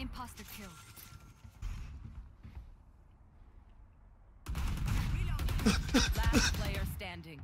Imposter kill. Last player standing.